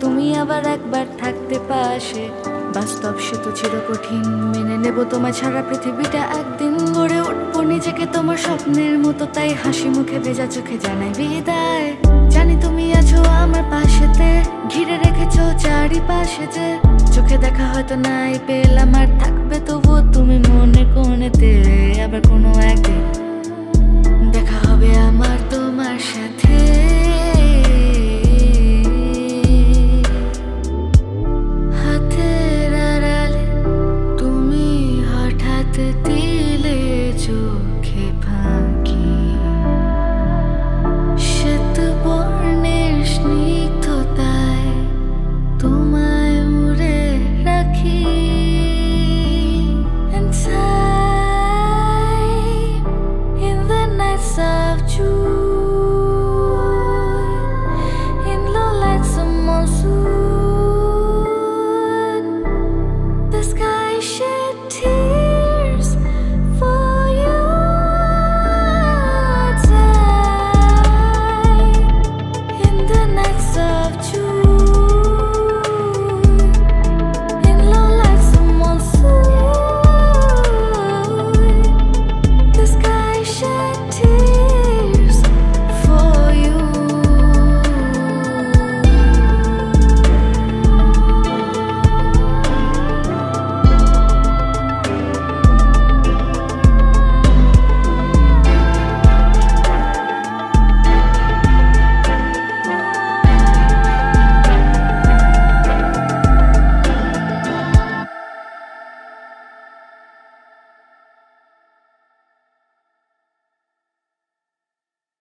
তুমি আবার একবার থাকতে বাস্তব মেনে তোমার ছাড়া পৃথিবীটা একদিন গড়ে উঠবো। নিজেকে তোমার স্বপ্নের মতো, তাই হাসি মুখে ভেজা চোখে জানাই বিদায়। জানি তুমি আছো আমার পাশেতে, ঘিরে রেখেছো চারিপাশে যে চোখে দেখা হয়তো নাই, পেলাম আর থাকবে তবুও তুমি মনে কোনেতে আবার কোনো একদিন